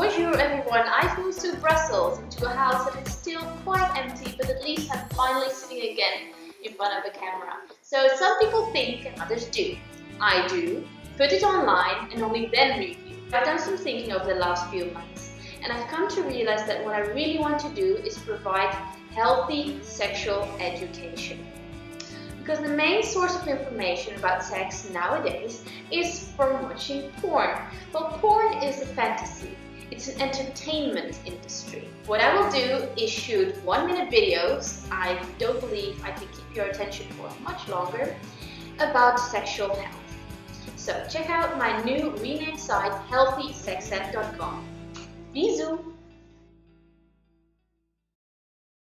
Bonjour everyone, I've moved to Brussels into a house that is still quite empty but at least I'm finally sitting again in front of a camera. So some people think and others do. I do, put it online and only then review. I've done some thinking over the last few months and I've come to realize that what I really want to do is provide healthy sexual education. Because the main source of information about sex nowadays is from watching porn. Well, porn is a fantasy. It's an entertainment industry. What I will do is shoot one minute videos, I don't believe I can keep your attention for much longer, about sexual health. So check out my new renamed site healthysexed.com.